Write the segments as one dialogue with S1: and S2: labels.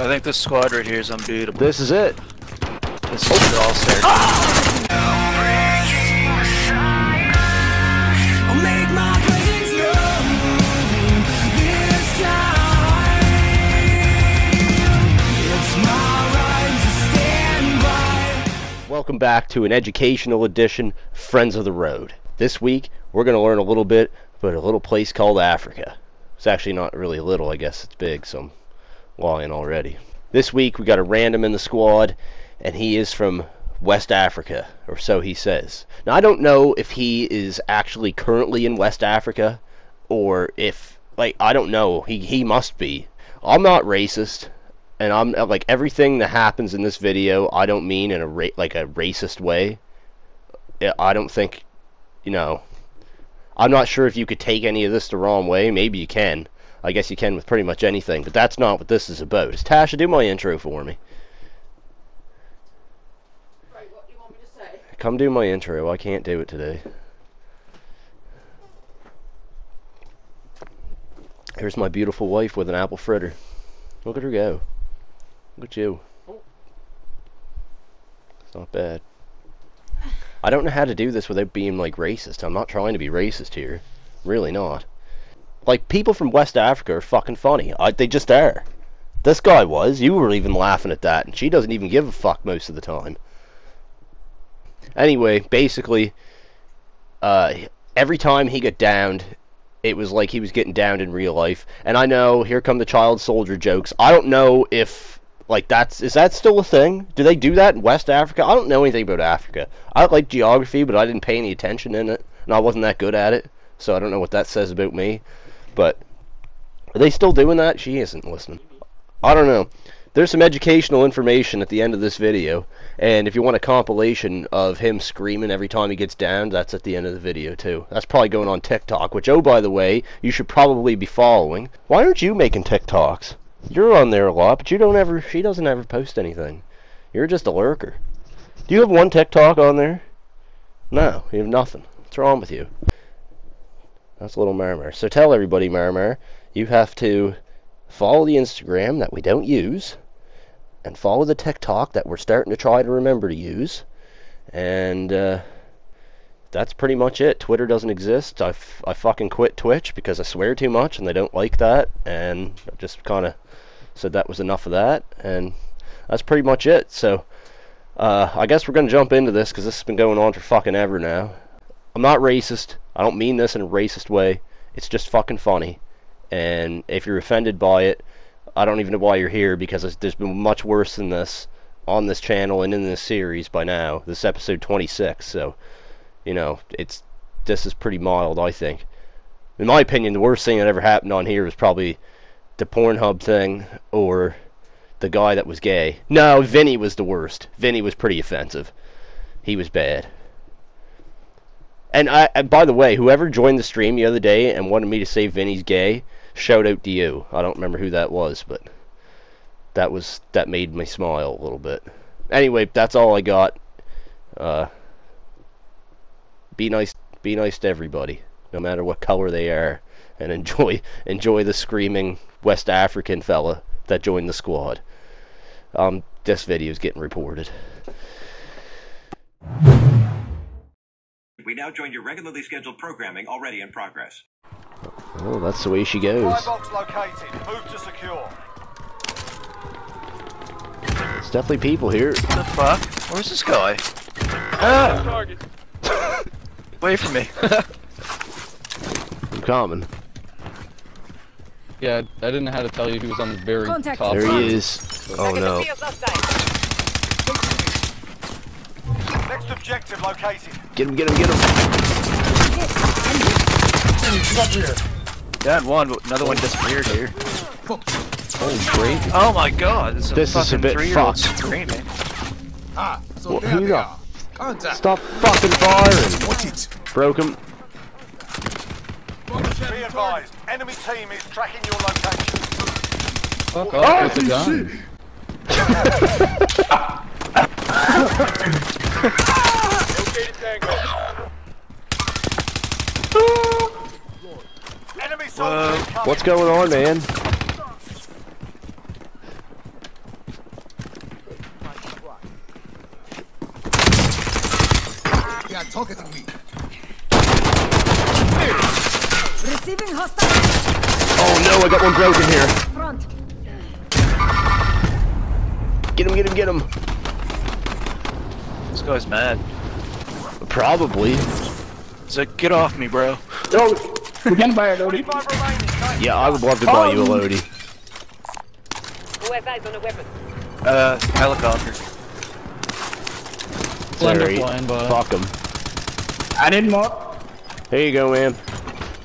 S1: I think this squad right here is unbeatable.
S2: This is it.
S1: This is oh. all star.
S2: Welcome back to an educational edition, Friends of the Road. This week, we're going to learn a little bit about a little place called Africa. It's actually not really little, I guess it's big, so Lying already. This week, we got a random in the squad, and he is from West Africa, or so he says. Now, I don't know if he is actually currently in West Africa, or if, like, I don't know. He, he must be. I'm not racist and I'm like everything that happens in this video, I don't mean in a ra- like a racist way. I don't think, you know, I'm not sure if you could take any of this the wrong way. Maybe you can. I guess you can with pretty much anything, but that's not what this is about. Is Tasha do my intro for me?
S3: Right, what do you want me to say?
S2: Come do my intro. I can't do it today. Here's my beautiful wife with an apple fritter. Look at her go. Look at you. It's not bad. I don't know how to do this without being like racist. I'm not trying to be racist here. Really not. Like people from West Africa are fucking funny. I, they just are. This guy was. You were even laughing at that, and she doesn't even give a fuck most of the time. Anyway, basically, uh, every time he got downed, it was like he was getting downed in real life. And I know, here come the child soldier jokes. I don't know if like that's is that still a thing? Do they do that in West Africa? I don't know anything about Africa. I like geography, but I didn't pay any attention in it, and I wasn't that good at it. So I don't know what that says about me. But are they still doing that? She isn't listening. I don't know. There's some educational information at the end of this video, and if you want a compilation of him screaming every time he gets down, that's at the end of the video too. That's probably going on TikTok, which oh by the way, you should probably be following. Why aren't you making TikToks? You're on there a lot, but you don't ever. She doesn't ever post anything. You're just a lurker. Do you have one TikTok on there? No, you have nothing. What's wrong with you? That's a little Marmar. So tell everybody, Marmar, you have to follow the Instagram that we don't use, and follow the TikTok that we're starting to try to remember to use, and uh, that's pretty much it. Twitter doesn't exist. I, I fucking quit Twitch because I swear too much, and they don't like that, and I just kind of said that was enough of that, and that's pretty much it. So, uh, I guess we're going to jump into this because this has been going on for fucking ever now. I'm not racist. I don't mean this in a racist way. It's just fucking funny. And if you're offended by it, I don't even know why you're here because there's been much worse than this on this channel and in this series by now. This is episode 26, so, you know, it's this is pretty mild, I think. In my opinion, the worst thing that ever happened on here was probably the Pornhub thing or the guy that was gay. No, Vinny was the worst. Vinny was pretty offensive. He was bad. And I, and by the way, whoever joined the stream the other day and wanted me to say Vinny's gay, shout out to you. I don't remember who that was, but that was that made me smile a little bit. Anyway, that's all I got. Uh, be nice, be nice to everybody, no matter what color they are, and enjoy enjoy the screaming West African fella that joined the squad. Um, this video is getting reported.
S4: We now join your regularly scheduled programming already in progress.
S2: Oh, that's the way she goes.
S5: box located. Move to secure.
S2: There's definitely people here.
S1: What the fuck? Where's this guy? Ah! Away from me.
S2: I'm coming.
S6: Yeah, I didn't know how to tell you he was on the very
S3: Contact.
S6: top.
S2: There he is. Oh no.
S5: Next objective located.
S2: Get him, get him, get him.
S1: That one, but another one disappeared here.
S2: Oh, great.
S1: Oh my god, this is
S2: This
S1: a
S2: is a bit fucked.
S1: screaming.
S7: Ah, so
S2: What-
S7: there they are. Contact.
S2: Stop fucking firing.
S7: Watch it.
S2: Broke him.
S5: Be advised. Enemy team is tracking your location.
S6: Fuck off with the gun.
S2: What's going on, man?
S5: Talking to me.
S3: Receiving hostile.
S2: Oh no, I got one broken here.
S3: Front.
S2: Get him, get him, get him.
S1: This guy's mad.
S2: Probably.
S1: He's like, get off me, bro.
S8: Oh, we can buy it, Odie.
S5: 25 remaining.
S2: Yeah, I would love to buy you a Lodi.
S3: Who has eyes on a weapon?
S1: Uh, helicopter.
S6: Slender
S2: Sorry.
S6: flying by.
S2: Fuck him.
S8: I need more.
S2: Here you go, man.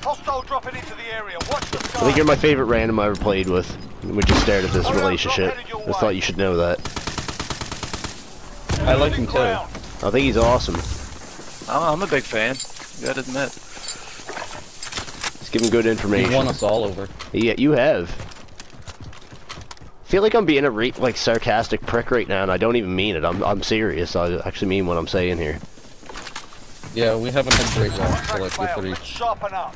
S5: Hostile dropping into the area. Watch the
S2: I think you're my favorite random I ever played with. We just stared at
S5: this
S2: relationship.
S5: drop headed your
S2: Just
S5: way.
S2: thought you should know that.
S6: I like him
S5: Losing
S6: too.
S5: Ground.
S2: I think he's awesome.
S1: I'm, I'm a big fan. You gotta admit.
S2: Just give him good
S6: He
S2: information.
S6: won us all over.
S2: Yeah, you have. I feel like I'm being a re like sarcastic prick right now, and I don't even mean it. I'm I'm serious. I actually mean what I'm saying here.
S6: Yeah, we haven't had great rounds for like
S5: Contract
S6: three.
S5: Up.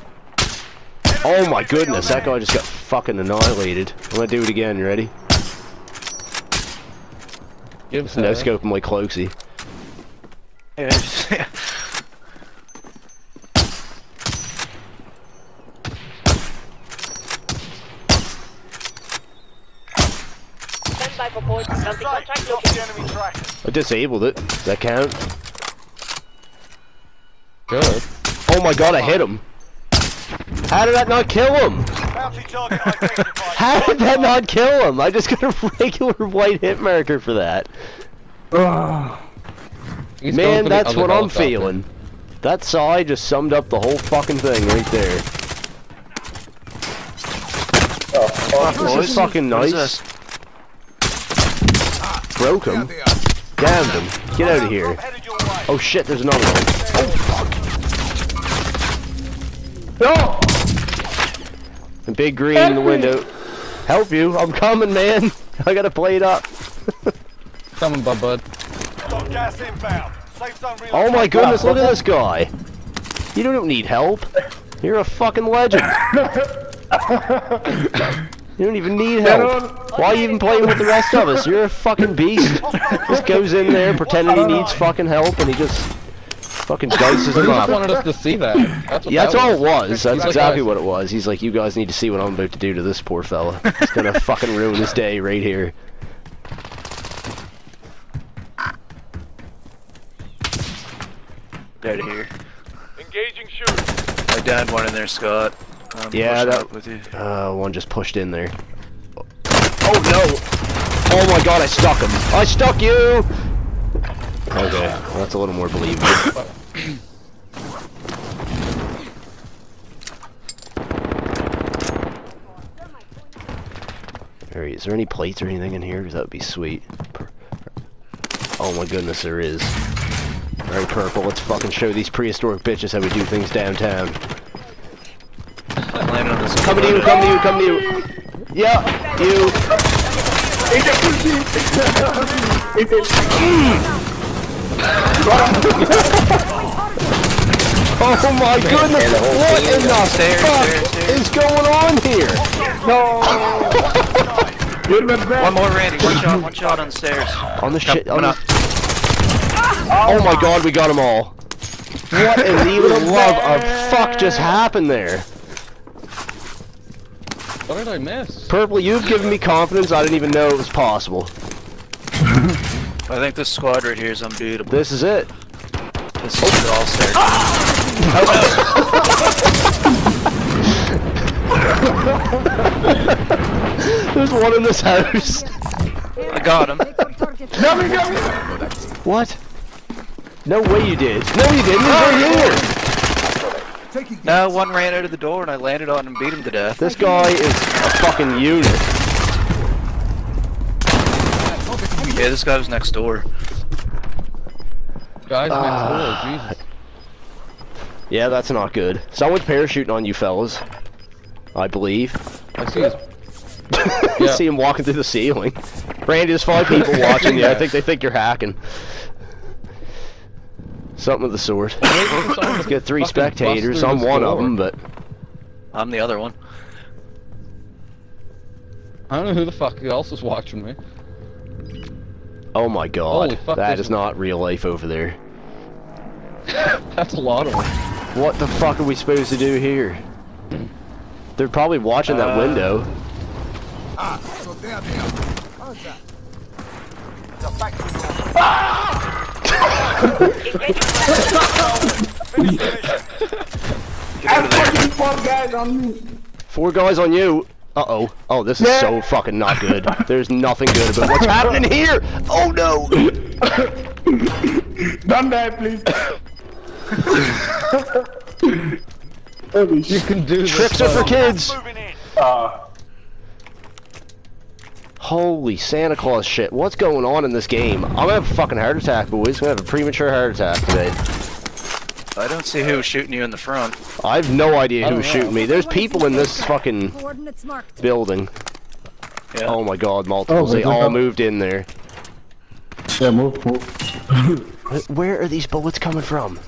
S2: Oh my goodness, that guy just got fucking annihilated. I'm gonna do it again. You ready?
S6: Give
S2: no scope him like
S5: Cloakzy.
S2: I disabled it. Does that count?
S6: Good.
S2: Oh my god, I hit him. How did that not kill him? How did that not kill him? I just got a regular white hit marker for that.
S6: He's
S2: Man, that's what I'm
S6: helicopter.
S2: feeling. That sigh just summed up the whole fucking thing right there. This is fucking nice.
S1: this?
S2: Broke
S5: There
S2: him.
S5: they are.
S2: Damned him. Get out of here.
S5: Drop headed your way.
S2: Oh shit, there's another one.
S8: No!
S2: And big green in the window. Help you. I'm coming, man. I gotta play it up.
S6: Coming, bud, bud.
S5: Got gas inbound. Safe zone.
S2: Oh my goodness, look at this guy. You don't need help. You're a fucking legend. You don't even need help. Why are you even playing with the rest of us? You're a fucking beast. Just goes in there pretending he needs fucking help and he just fucking dices
S6: He just
S2: up.
S6: wanted us to see that. That's what
S2: Yeah, that's
S6: that
S2: all it was. That's exactly what it was. He's like, you guys need to see what I'm about to do to this poor fella. It's gonna fucking ruin his day right here.
S1: Out of here.
S5: Engaging shooter.
S1: I downed one in there, Scott. I'm
S2: Yeah, that-
S1: up with you.
S2: Uh, one just pushed in there. Oh no! Oh my god, I stuck him! I stuck you! Okay, well, that's a little more believable. Alright, is there any plates or anything in here? Because that would be sweet. Oh my goodness, there is. Alright, Purple, let's fucking show these prehistoric bitches how we do things downtown.
S1: I'm landing on this.
S2: Coming to you, coming to you, coming to you! Yeah, you! Oh my goodness! What in the fuck is going on here?
S8: Best.
S1: One more, Randy. One shot. One shot on the stairs.
S2: On the shit. On the...
S1: up.
S2: Oh my god, we got them all. What in the love of fuck just happened there?
S6: What did I miss?
S2: Purple, you've given me confidence I didn't even know it was possible.
S1: I think this squad right here is unbeatable.
S2: This is it.
S1: This is all stairs. Ah!
S2: There's one in this house.
S1: I got him.
S2: What? No way you did. No you didn't. He's right here.
S1: No, one ran out of the door and I landed on him and beat him to death.
S2: This guy is a fucking unit.
S1: Yeah, this guy was next door.
S6: Guys next
S2: Ah.
S6: door, Jesus.
S2: Yeah, that's not good. Someone's parachuting on you fellas. I believe.
S6: I see his...
S2: You
S6: Yeah.
S2: see him walking through the ceiling. Randy, there's five people watching you. I think they think you're hacking. Something of the sort. Let's get three spectators. I'm one of them, but
S1: I'm the other one.
S6: I don't know who the fuck else is watching me.
S2: oh my god,
S6: Holy fuck,
S2: that not real life over there.
S6: That's a lot of them.
S2: What the fuck are we supposed to do here? They're probably watching that
S1: Uh,
S2: window.
S7: Ah, so there, there. How's that?
S5: The factory door.
S3: Engaging
S1: Get out of there.
S8: Fucking four guys on me.
S2: Four guys on you. Uh oh. Oh, this is
S8: Yeah.
S2: so fucking not good. There's nothing good about what's happening here. Oh no.
S8: Don't die, please. Holy
S6: You can do this.
S2: Tricks are for kids.
S8: Uh,
S2: Holy Santa Claus shit. What's going on in this game? I'm gonna have a fucking heart attack, boys. I'm gonna have a premature heart attack today.
S1: I don't see who was shooting you in the front.
S2: I have no idea
S6: I
S2: who was
S6: know.
S2: shooting me. There's people in this fucking building.
S1: Yeah.
S2: Oh my god, multiples.
S8: Oh,
S2: they all
S8: God.
S2: moved in there.
S8: yeah, move, move.
S2: Where are these bullets coming from?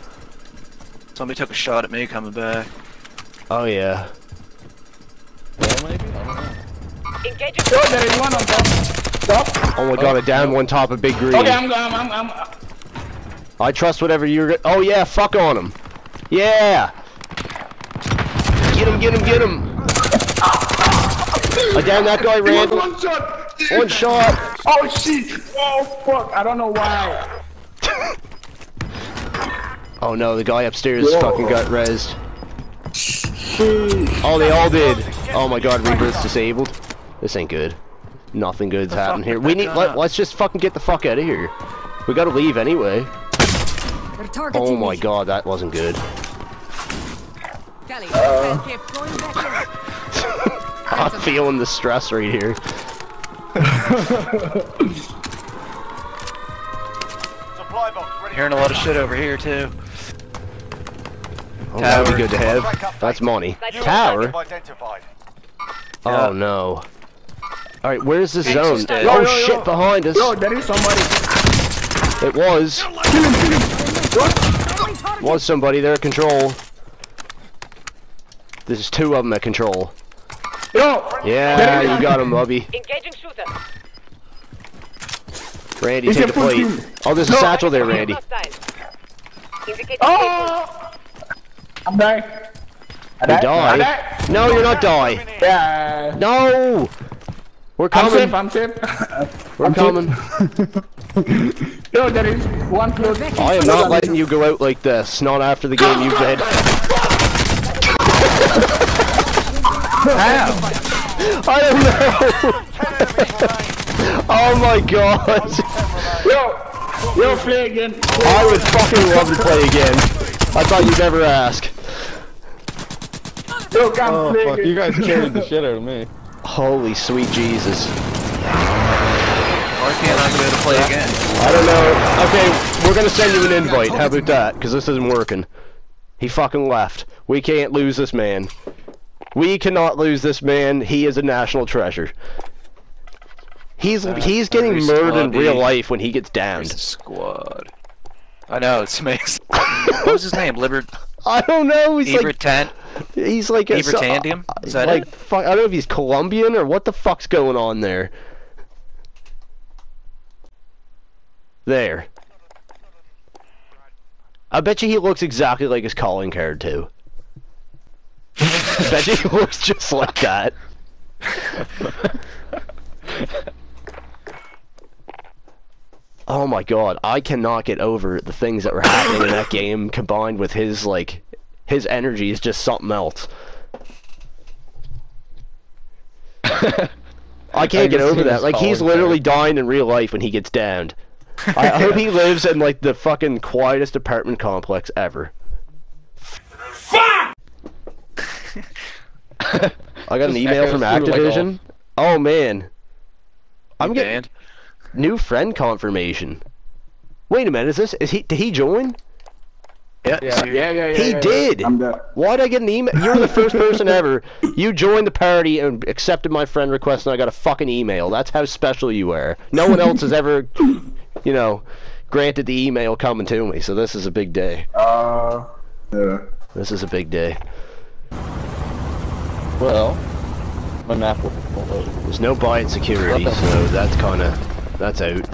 S1: Somebody took a shot at me coming back.
S2: Oh yeah.
S6: Well, maybe? I don't.
S3: Engaging
S8: Oh, there is one on top. Top.
S2: Oh my god, I downed one top of Big Green.
S8: Okay, I'm going, I'm, I'm, I'm.
S2: I trust whatever you're go- Oh yeah, fuck on him. Yeah! Get him, get him, get him! I downed that guy,
S8: It
S2: Randall.
S8: one shot.
S2: One shot!
S8: Oh shit. Oh fuck. I don't know why.
S2: Oh no, the guy upstairs
S8: Whoa.
S2: fucking got rezzed. Oh, they all did. Oh my god, Rebirth's disabled. This ain't good. Nothing good's happening here. We need. Let, let's just fucking get the fuck out of here. We gotta leave anyway. Oh my
S3: me.
S2: god, that wasn't good. Uh.
S3: keep going back
S2: I'm feeling the stress right here.
S5: Supply box ready.
S1: Hearing a lot of shit over here too.
S2: Oh, that would
S1: Tower.
S2: be good to have. That's money. Tower?
S5: Identified.
S2: Oh no. Alright, where's the
S1: Being
S2: zone?
S1: sustained.
S2: Oh
S8: Yo, yo, yo.
S2: shit, behind us.
S8: Yo, there is somebody.
S2: It was. Was somebody there at control. There's two of them at control.
S8: Yo.
S2: Yeah, you got him, Bubby.
S3: Engaging shooter.
S2: Randy,
S8: It's
S2: take
S8: a
S2: the
S8: full
S2: plate.
S8: team.
S2: Oh, there's a satchel there, Randy.
S8: Oh. I'm dying. I
S2: You
S8: died.
S2: Die? No, you're not die.
S8: Yeah.
S2: No! We're
S8: I'm safe.
S2: coming.
S8: I'm safe.
S2: We're
S8: I'm
S2: coming.
S8: safe. Yo, there is one float.
S2: I am not letting you go out like this. Not after the game you've had.
S8: How?
S2: I don't know. oh my god.
S8: Yo, yo, play again.
S2: I would fucking love to play again. I thought you'd never ask.
S8: Yo, come
S6: Oh,
S8: play
S6: fuck.
S8: again.
S6: You guys carried the shit out of me.
S2: Holy sweet Jesus.
S1: Why can't I go to play again?
S2: I don't know. Okay, we're gonna send you an invite. How about that? Because this isn't working. He fucking left. We can't lose this man. We cannot lose this man. He is a national treasure. He's uh, he's getting murdered in real life when he gets downed.
S1: squad? I know, it's amazing. what was his name? Liber
S2: I don't know. He's like
S1: Ibertan?
S2: He's like a so-
S1: Ibertandium? Uh, Is that
S2: like
S1: it?
S2: fuck, I don't know if he's Colombian or what the fuck's going on there. There. I bet you he looks exactly like his calling card too. I bet you he looks just like that. oh my god, I cannot get over the things that were happening in that game combined with his like his energy is just something else. I can't get over that. Like he's literally dying in real life when he gets downed. I, I hope he lives in like the fucking quietest apartment complex ever. Fuck! I got an email from
S6: through, like,
S2: Activision. Oh man. I'm getting
S1: Banned?
S2: new friend confirmation. Wait a minute, is this is he did he join?
S1: Yeah,
S6: Yeah.
S8: Yeah, yeah, yeah.
S2: He
S8: yeah,
S2: did.
S8: Yeah.
S2: Why'd I get an email? You're the first person ever. You joined the party and accepted my friend request, and I got a fucking email. That's how special you are. No one else has ever, you know, granted the email coming to me. So this is a big day.
S8: Uh, yeah.
S2: This is a big day.
S6: Well, my map will will.
S2: There's no buy at security, so that's kind of that's out.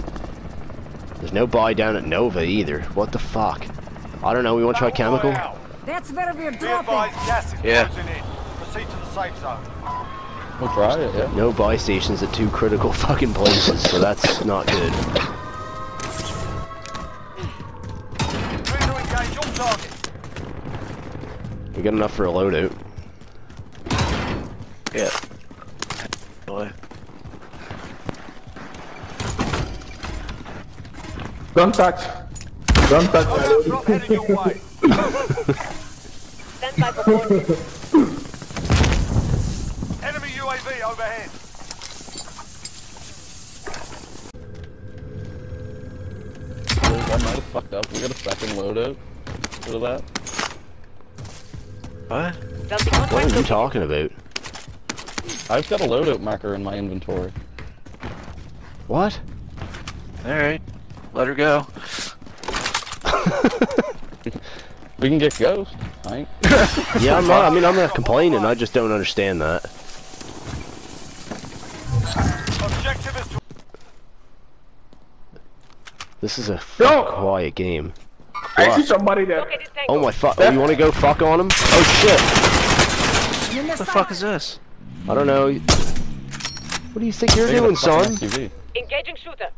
S2: There's no buy down at Nova either. What the fuck? I don't know. We want to try chemical.
S3: That's where we're
S5: Be
S3: dropping.
S5: advised, gas is
S1: Yeah.
S5: closing. Proceed to the safe zone.
S6: We'll try it, yeah.
S2: No buy stations at two critical fucking places, so that's not good.
S5: Clear to engage all targets.
S2: We got enough for a loadout.
S1: Yeah. Boy.
S8: Don't touch. Don't touch.
S5: Oh, loadout drop heading your way.
S3: Stand by.
S5: Enemy UAV overhead.
S6: I might have fucked up. We got a second loadout. Look at that.
S1: What?
S2: What are you talking about?
S6: I've got a loadout marker in my inventory.
S2: What?
S1: Alright. Let her go.
S6: We can get ghost. I ain't.
S2: Yeah, I'm not. I mean, I'm not complaining. I just don't understand that.
S5: Objective is to
S2: This is a
S8: No.
S2: quiet game.
S8: I see somebody there.
S2: Oh my fuck! Oh, you oh, want to go fuck on him? Oh shit!
S3: In the
S1: What the fuck is this?
S2: I don't know. What do you think you're
S6: They got
S2: doing, son?
S6: SUV.
S3: Engaging shooter.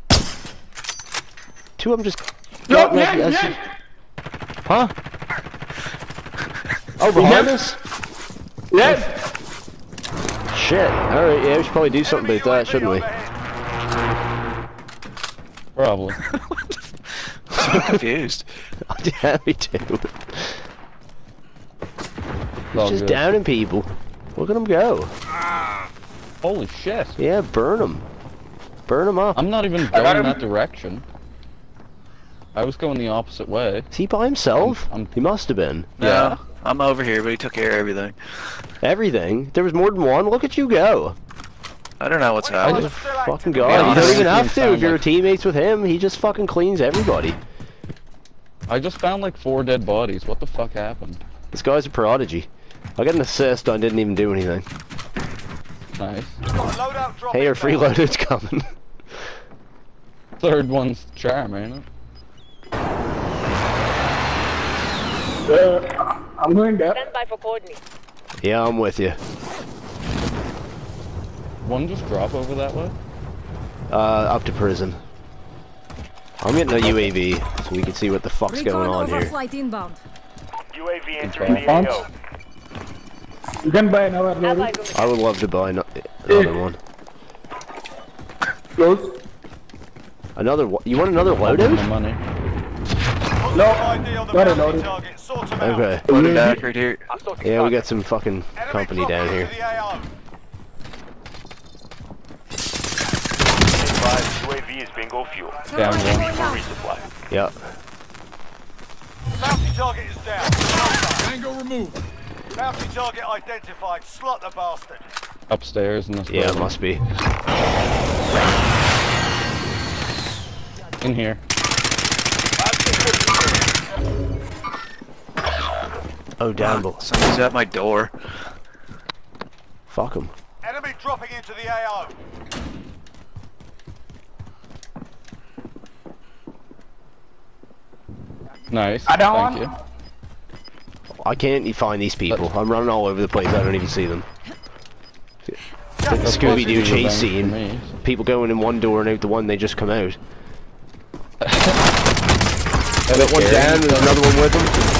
S2: Two of them just.
S8: No,
S2: got
S8: yeah, yeah.
S2: Huh? Oh, behind us?
S8: Yes.
S2: Shit. Alright, yeah, we should probably do something
S5: enemy
S2: about that, shouldn't we?
S6: Probably.
S1: I'm confused.
S2: yeah, me too.
S6: It's
S2: Just
S6: good.
S2: downing people. Look at them go.
S6: Holy shit.
S2: Yeah, burn them. Burn them up.
S6: I'm not even going
S8: him.
S6: that direction. I was going the opposite way.
S2: Is he by himself?
S6: I'm- I'm-
S2: He must have been.
S1: No,
S6: Yeah.
S1: I'm over here, but he took care of everything.
S2: Everything. There was more than one. Look at you go.
S1: I don't know what's happening.
S5: just-
S2: Fucking god. You don't even have to. If you're
S6: like-
S2: teammates with him, he just fucking cleans everybody.
S6: I just found like four dead bodies. What the fuck happened?
S2: This guy's a prodigy. I got an assist. I didn't even do anything.
S6: Nice.
S5: Loadout
S2: Hey, our
S5: inbound.
S2: freeloader's coming.
S6: Third one's charm, ain't it?
S8: Uh, I'm going there.
S3: Stand by for coordinates.
S2: yeah, I'm with you.
S6: One just drop over that way.
S2: Uh, up to prison. I'm getting a UAV so we can see what the fuck's
S3: Recon
S2: going on here.
S3: overflight inbound.
S5: UAV
S6: entering
S5: entering
S6: the
S5: the
S8: Bounce. You can buy another loading.
S3: Allies on the
S2: I would love to buy no- another one.
S8: Close.
S2: Another one? You want another
S6: The
S2: loadout?
S6: money.
S8: No.
S5: ID on the
S8: Got it,
S5: bounty
S8: loaded.
S5: target. Sort 'em out.
S2: Okay.
S1: Loaded back right here.
S2: Yeah, we got some fucking
S5: Enemy
S2: company down here.
S9: UAV is bingo fuel.
S6: Down
S3: Turret
S6: one.
S9: Resupply.
S2: Yeah.
S5: Bounty target is down.
S7: Tango removed.
S5: Bounty target identified. Slot the bastard.
S6: Upstairs in this
S2: Yeah, it must be.
S6: In here.
S2: Oh, ah, damn, below.
S1: Somebody's at my door.
S2: Fuck him.
S5: Enemy dropping into the AO.
S6: Nice.
S8: I don't
S6: Thank
S8: want-
S6: you.
S2: I can't find these people. I'm running all over the place. I don't even see them.
S6: That's
S2: Scooby Doo
S6: supposed to be
S2: chase scene.
S6: for me.
S2: People going in one door and out the one they just come out.
S6: That
S2: Got one
S6: scary.
S2: down and another one with them.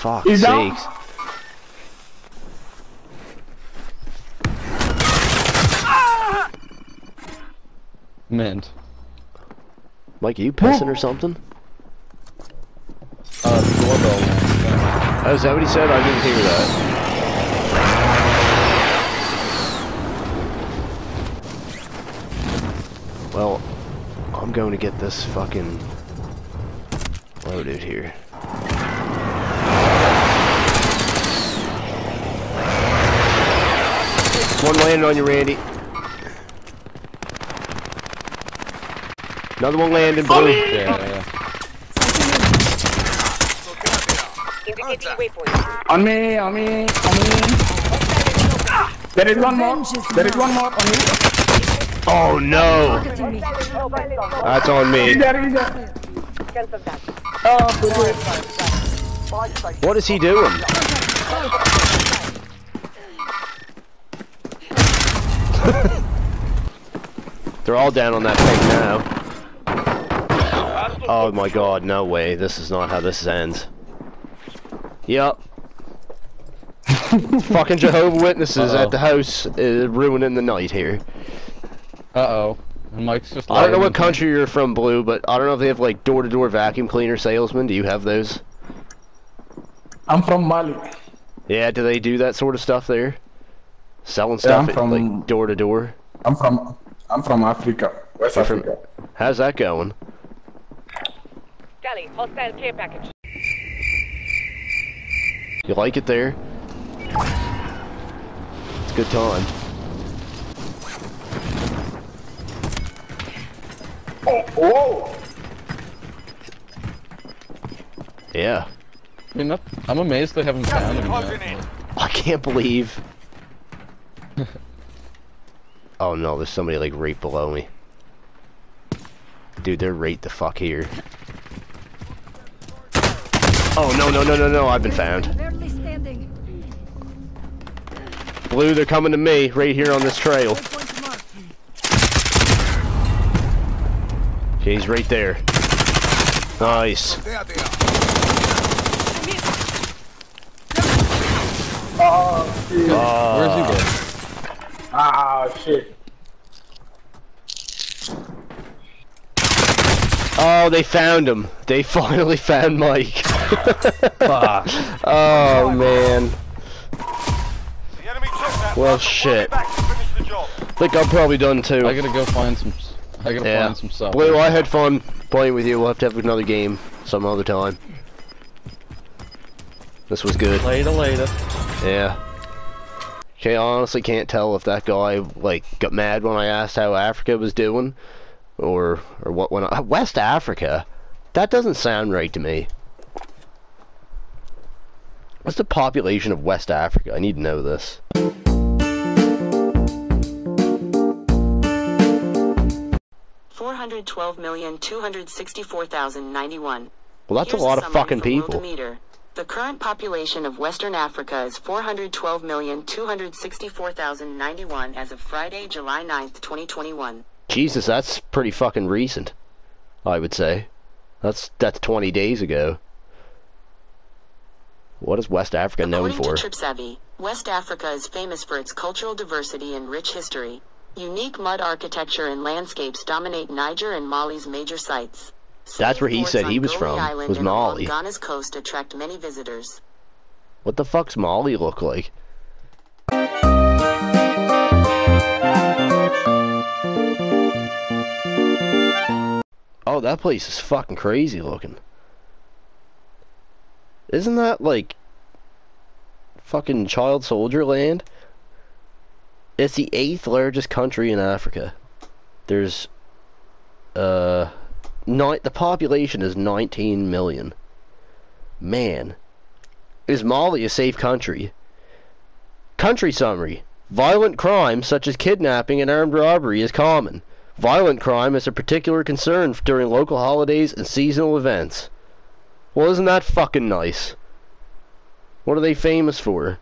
S2: Fuck
S8: He's down.
S2: sakes.
S6: Mint.
S2: Mike, are you pissing or something?
S6: Uh, the doorbell.
S2: Oh, is that what he said? I didn't hear that. Well, I'm going to get this fucking loaded here. One landing on you, Randy. Another one landing, blue.
S6: Yeah, yeah.
S3: Indicating.
S8: On me, on me, on me. There is one more. There is one more on me.
S2: Oh no! That's on me.
S8: There is a...
S3: Cancel that.
S8: Oh, wait, wait.
S2: What is he doing? They're all down on that thing now. Oh my god, no way. This is not how this ends. Yup. Fucking Jehovah Witnesses
S6: Uh-oh.
S2: at the house uh, ruining the night here.
S6: Uh-oh. And Mike's just
S2: I don't know what
S6: in-
S2: country you're from, Blue, but I don't know if they have like door-to-door vacuum cleaner salesmen. Do you have those?
S8: I'm from Mali.
S2: Yeah, do they do that sort of stuff there? Selling
S8: I'm
S2: stuff at,
S8: from-
S2: like door to door.
S8: I'm from I'm from Africa, West
S2: You're from- How's that going?
S3: Galley, hostile care package.
S2: You like it there? It's a good time.
S8: Oh, whoa!
S2: Yeah.
S6: I mean, that, I'm amazed they haven't found
S5: is
S6: him yet.
S2: I can't believe. oh no, there's somebody like right below me. Dude, they're right the fuck here. Oh no no no no no! I've been found.
S3: Barely standing.
S2: Blue, they're coming to me right here on this trail. Okay, he's right there. Nice.
S7: There, there.
S8: Oh, shit.
S6: Where's he going?
S8: Ah, shit.
S2: Oh, they found him. They finally found Mike. Oh man.
S5: The enemy took that.
S2: Well, shit.
S5: Back to finish the job.
S2: think I'm probably done too.
S6: I gotta go find some. I gotta
S2: yeah.
S6: find some stuff.
S2: Blue, I had fun playing with you. We'll have to have another game some other time. This was good.
S6: Later, later.
S2: Yeah. Okay, I honestly can't tell if that guy like got mad when I asked how Africa was doing, or or what when I, uh, West Africa. That doesn't sound right to me. What's the population of West Africa? I need to know this.
S10: Four hundred twelve million two hundred sixty-four thousand ninety-one.
S2: Well, that's a lot of fucking people.
S10: The current population of Western Africa is 412,264,091 as of Friday, July 9th, 2021.
S2: Jesus, that's pretty fucking recent. I would say. That's that's 20 days ago. What is West Africa known
S10: According
S2: for?
S10: to TripSavvy, West Africa is famous for its cultural diversity and rich history. Unique mud architecture and landscapes dominate Niger and Mali's major sites.
S2: That's where he said he was from,
S10: Island
S2: was Mali.
S10: Ghana's coast attract many visitors.
S2: What the fuck's Mali look like? Oh, that place is fucking crazy looking. Isn't that like fucking child soldier land? It's the eighth largest country in Africa. There's uh nine the population is 19 million. Man, is Mali a safe country? Country summary. Violent crime such as kidnapping and armed robbery is common. Violent crime is a particular concern during local holidays and seasonal events. Well, isn't that fucking nice? What are they famous for?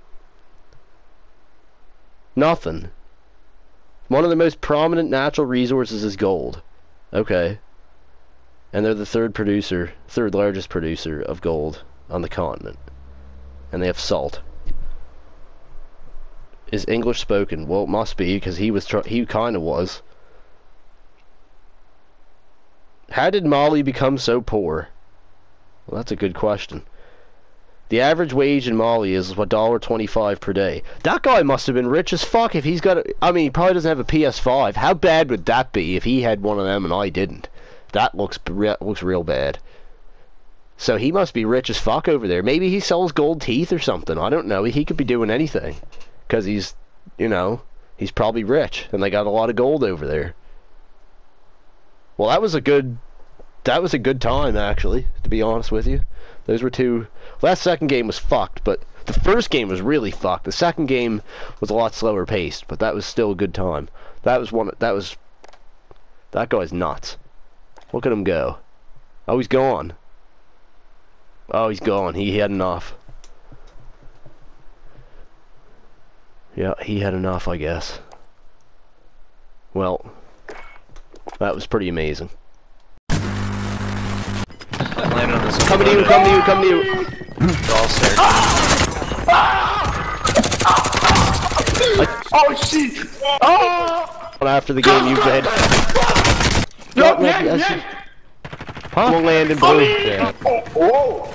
S2: Nothing. One of the most prominent natural resources is gold. Okay. And they're the third producer, third largest producer of gold on the continent. And they have salt. Is English spoken? Well, it must be because he was. He kind of was. How did Mali become so poor? Well, that's a good question. The average wage in Mali is a dollar twenty-five per day. That guy must have been rich as fuck if he's got. A, I mean, he probably doesn't have a PS5. How bad would that be if he had one of them and I didn't? That looks looks real bad. So he must be rich as fuck over there. Maybe he sells gold teeth or something. I don't know. He could be doing anything. Because he's, you know, he's probably rich. And they got a lot of gold over there. Well, that was a good... That was a good time, actually, to be honest with you. Those were two... last second game was fucked, but the first game was really fucked. The second game was a lot slower paced, but that was still a good time. That was one... That was That guy's nuts. Look at him go. Oh, he's gone. Oh, he's gone. He had enough. Yeah, he had enough, I guess. Well, that was pretty amazing.
S1: Landed on this.
S2: Coming to you, coming to you, coming to you.
S1: They're all scared.
S8: Oh shit! Oh!
S2: After the game, you said.
S8: No,
S2: What,
S8: yeah,
S2: yes,
S8: yeah.
S2: Huh? We'll land in blue.
S6: Yeah.
S8: Oh, oh!